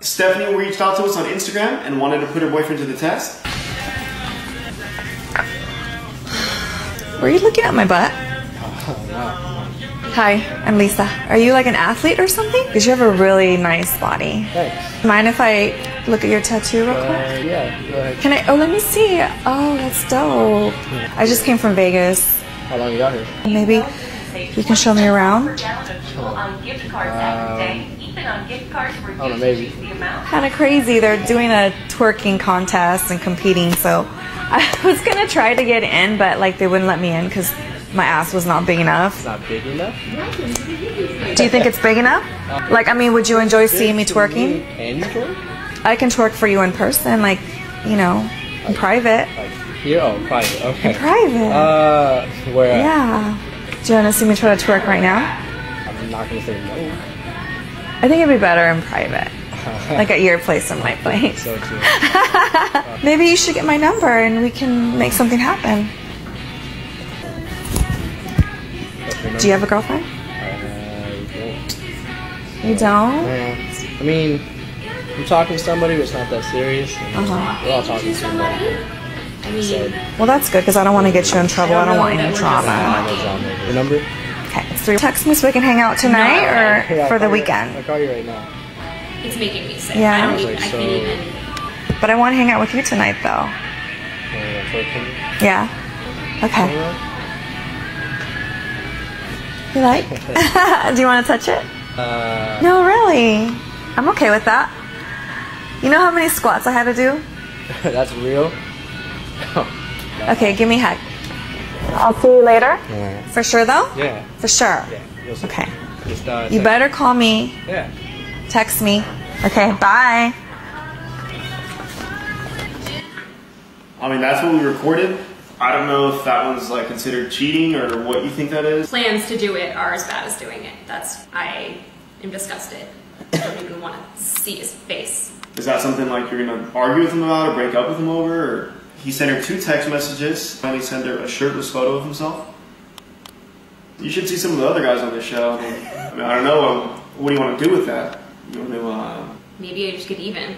Stephanie reached out to us on Instagram and wanted to put her boyfriend to the test. Were you looking at my butt? Hi, I'm Lisa. Are you like an athlete or something? Because you have a really nice body. Thanks. Mind if I look at your tattoo real quick? Uh, yeah, go ahead. Can I? Oh, let me see. Oh, that's dope. I just came from Vegas. How long you got here? Maybe you can show me around. I don't know, maybe. Kind of crazy. They're doing a twerking contest and competing. So I was gonna try to get in, but like they wouldn't let me in because my ass was not big enough. It's not big enough. Do you think it's big enough? Like, I mean, would you enjoy seeing me twerking? And you twerk? I can twerk for you in person, like, you know, in private. Like here? Oh, private. Okay. In Private. Uh, where? Yeah. Do you want to see me try to twerk right now? I'm not gonna say no. I think it'd be better in private. Like at your place and my place. So. Maybe you should get my number and we can make something happen. Do you have a girlfriend? Uh, You don't? yeah. I mean, I'm talking to somebody, but it's not that serious. Uh-huh. We're all talking to somebody. So, Well, that's good because I don't want to get you in trouble. I don't want any drama. no. Your number? Okay, so text me so we can hang out tonight or Yeah, I'll for the call you- weekend. I'll call you right now. It's making me sick. Yeah. I don't I even, like, I so- can't even. But I want to hang out with you tonight though. Uh, twerk for me? Yeah. Okay. You like? Do you want to touch it? Uh, No, really. I'm okay with that. You know how many squats I had to do? that's real. Okay, give me a hug. I'll see you later. Yeah. For sure though? Yeah. For sure. Yeah. Okay. Just, uh, You better call me, Yeah. text me. Okay, bye. I mean, that's what we recorded. I don't know if that one's like considered cheating or what you think that is. Plans to do it are as bad as doing it. That's I am disgusted. I don't even want to see his face. Is that something like you're gonna argue with him about or break up with him over? Or he sent her two text messages. Finally sent her a shirtless photo of himself. You should see some of the other guys on this show. I I, mean, I don't know. Um, what do you want to do with that? You want to? Uh, Maybe I just get even.